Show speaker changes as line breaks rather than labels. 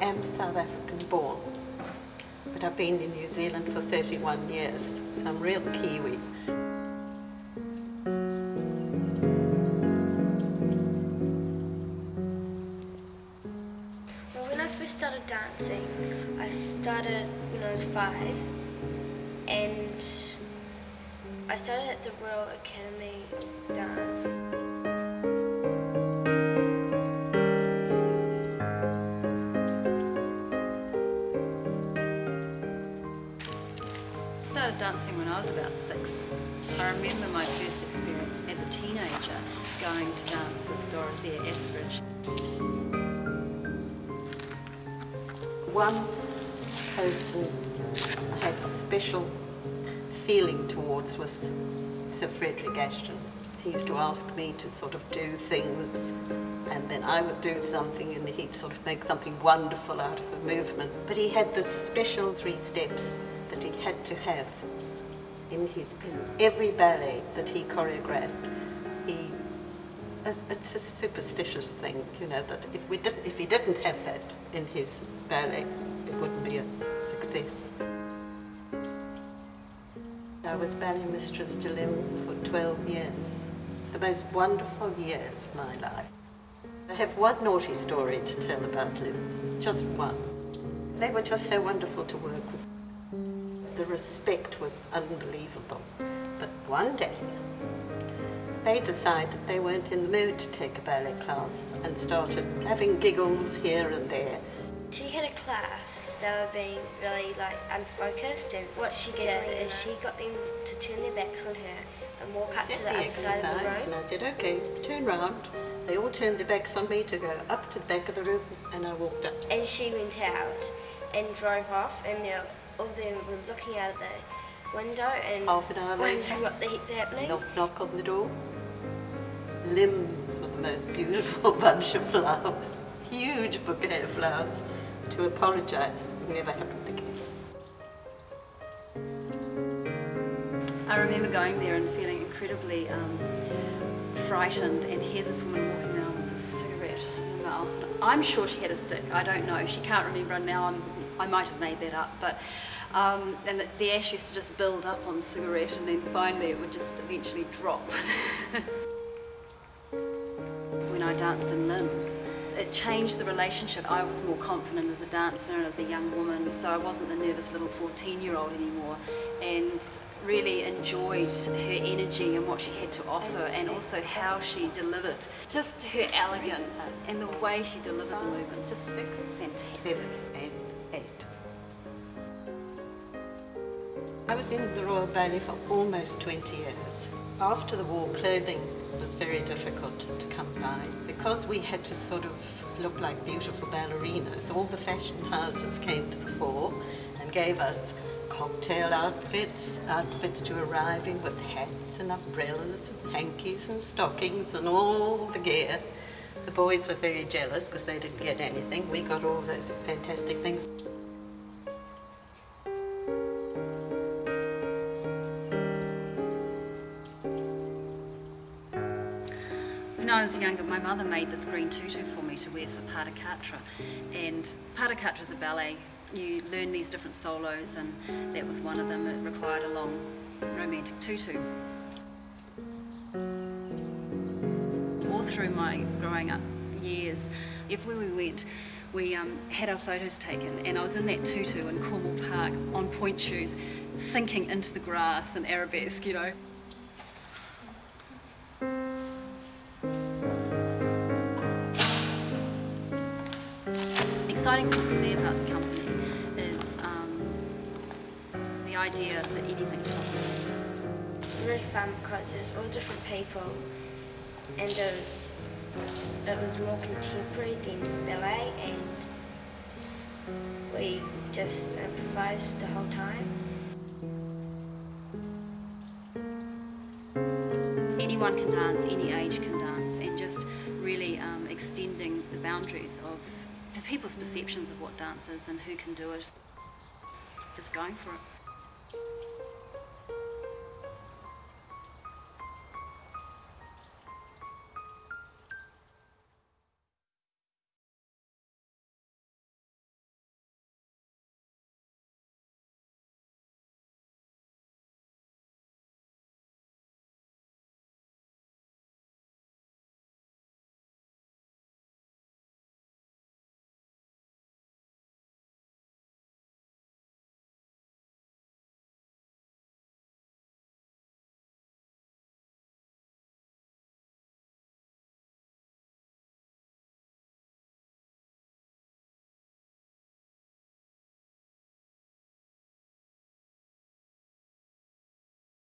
am South African born, but I've been in New Zealand for 31 years. So I'm real Kiwi.
Well, when I first started dancing, I started when I was five, and I started at the Royal Academy of Dance.
Started dancing when I was about six. I remember my first experience as a teenager going to dance with Dorothy Ashbridge.
One person I had a special feeling towards was Sir Frederick Ashton. He used to ask me to sort of do things and then I would do something and he'd sort of make something wonderful out of the movement. But he had this special three steps that he had to have in his in every ballet that he choreographed. He it's a superstitious thing, you know, that if we didn't if he didn't have that in his ballet, it wouldn't be a success. I was ballet mistress to Limbs for 12 years. The most wonderful years of my life. I have one naughty story to tell about Limbs, just one. They were just so wonderful to work with. The respect was unbelievable. But one day, they decided they weren't in the mood to take a ballet class and started having giggles here and there.
She had a class they were being really like unfocused, and what she did is she got them to turn their backs on her and walk up to the
the
other side of the
exercise,
room.
and I said, okay, turn round. They all turned their backs on me to go up to the back of the room, and I walked up.
And she went out and drove off, and you know, all of them were looking out the window and
Half an hour later.
wondering what the heck's happening.
Knock, knock on the door. Limbs were the most beautiful bunch of flowers, huge bouquet of flowers, to apologise. Never happened again.
I remember going there and feeling incredibly um, frightened, and here's this woman walking around with a cigarette in her mouth. I'm sure she had a stick. I don't know. She can't remember, and now I'm, I might have made that up. But um, and the, ash used to just build up on cigarette, and then finally it would just eventually drop. when I danced in limbs, it changed the relationship. I was more confident as a dancer and as a young woman, so I wasn't the nervous little 14-year-old anymore, and really enjoyed her energy and what she had to offer, and also how she delivered. Just her elegance and the way she delivered the movement, just
I was in the Royal Ballet for almost 20 years. After the war, clothing was very difficult to come by because we had to sort of look like beautiful ballerinas. All the fashion houses came to the fore and gave us cocktail outfits, outfits to arriving with hats and umbrellas and hankies and stockings and all the gear. The boys were very jealous because they didn't get anything. We got all those fantastic things.
When I was younger, my mother made this green tutu for me to wear for Katra. And Katra is a ballet. You learn these different solos, and that was one of them. It required a long romantic tutu. All through my growing up years, everywhere we went, we um, had our photos taken, and I was in that tutu in Cornwall Park on pointe shoes, sinking into the grass in arabesque, you know. Exciting thing for me about the company is um, the idea that anything's possible.
really fun because there's all different people and it was, it was more contemporary than ballet and we just improvised the whole time.
Anyone can dance, any age can dance, and just really um, extending the boundaries of people's perceptions of what dance is and who can do it, just going for it.